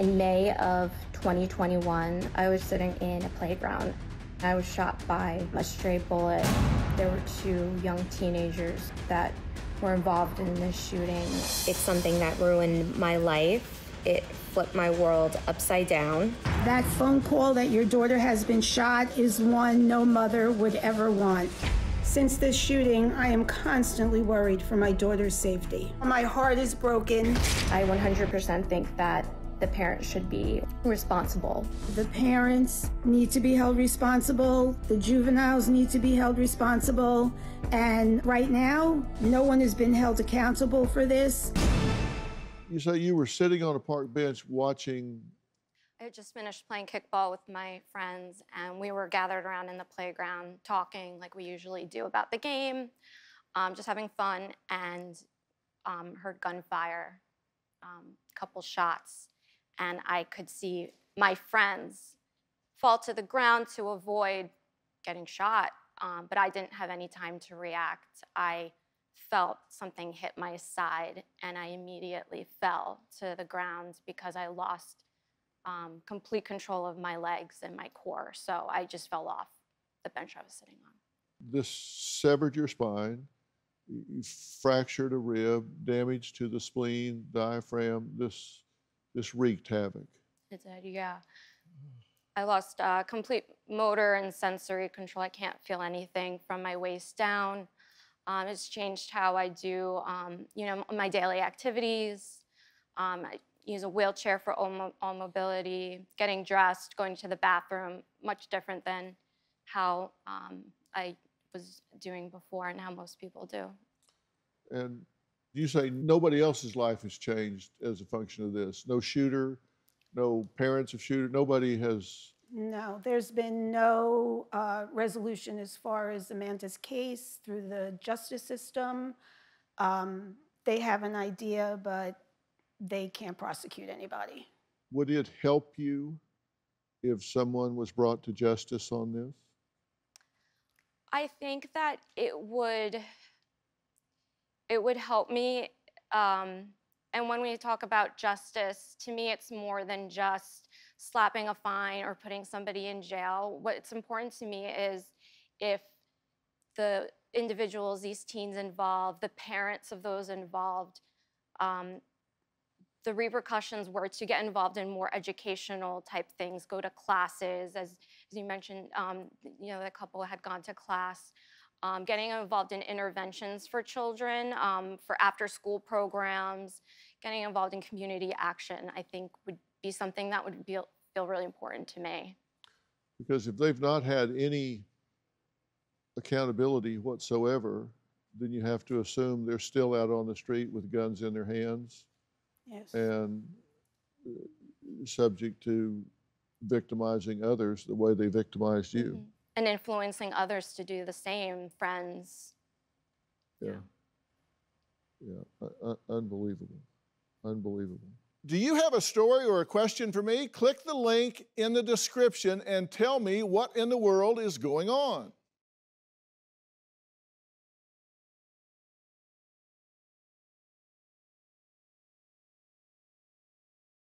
In May of 2021, I was sitting in a playground. I was shot by a stray bullet. There were two young teenagers that were involved in this shooting. It's something that ruined my life. It flipped my world upside down. That phone call that your daughter has been shot is one no mother would ever want. Since this shooting, I am constantly worried for my daughter's safety. My heart is broken. I 100% think that the parents should be responsible. The parents need to be held responsible. The juveniles need to be held responsible. And right now, no one has been held accountable for this. You say you were sitting on a park bench watching. I had just finished playing kickball with my friends, and we were gathered around in the playground talking like we usually do about the game, um, just having fun, and um, heard gunfire, a um, couple shots, and I could see my friends fall to the ground to avoid getting shot, um, but I didn't have any time to react. I felt something hit my side and I immediately fell to the ground because I lost um, complete control of my legs and my core. So I just fell off the bench I was sitting on. This severed your spine. You fractured a rib, damage to the spleen, diaphragm. This this wreaked havoc. It did, yeah. I lost uh, complete motor and sensory control. I can't feel anything from my waist down. Um, it's changed how I do, um, you know, my daily activities. Um, I use a wheelchair for all, all, mobility, getting dressed, going to the bathroom, much different than how um, I was doing before and how most people do. And you say nobody else's life has changed as a function of this? No shooter, no parents of shooter, nobody has no, there's been no uh, resolution as far as Amanda's case through the justice system. Um, they have an idea, but they can't prosecute anybody. Would it help you if someone was brought to justice on this? I think that it would it would help me. Um, and when we talk about justice, to me, it's more than just slapping a fine or putting somebody in jail. What's important to me is if the individuals, these teens involved, the parents of those involved, um, the repercussions were to get involved in more educational type things, go to classes, as, as you mentioned, um, you know, the couple had gone to class, um, getting involved in interventions for children, um, for after school programs, getting involved in community action, I think would be something that would be, feel really important to me. Because if they've not had any accountability whatsoever, then you have to assume they're still out on the street with guns in their hands yes. and uh, subject to victimizing others the way they victimized you. Mm-hmm. And influencing others to do the same, friends. Yeah. Yeah, uh, uh, unbelievable. Unbelievable. Do you have a story or a question for me? Click the link in the description and tell me what in the world is going on.